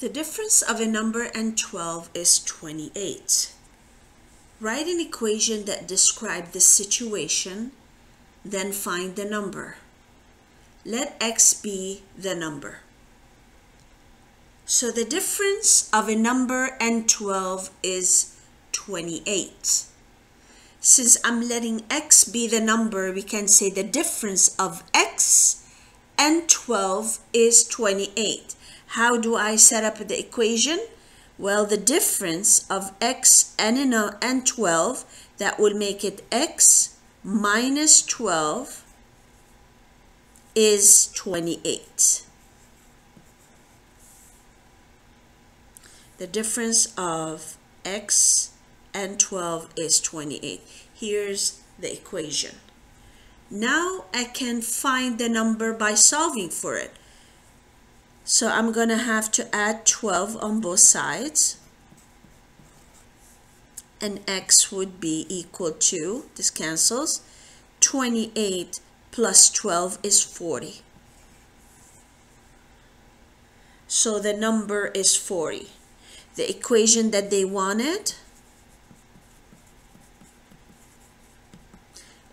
The difference of a number and 12 is 28. Write an equation that describes the situation, then find the number. Let x be the number. So the difference of a number and 12 is 28. Since I'm letting x be the number, we can say the difference of x and 12 is 28. How do I set up the equation? Well, the difference of x and, uh, and 12, that will make it x minus 12 is 28. The difference of x and 12 is 28. Here's the equation. Now I can find the number by solving for it. So I'm going to have to add 12 on both sides. And x would be equal to, this cancels, 28 plus 12 is 40. So the number is 40. The equation that they wanted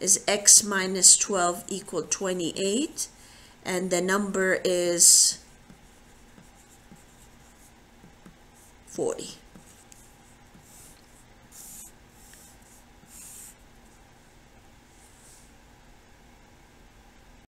is x minus 12 equal 28 and the number is 40.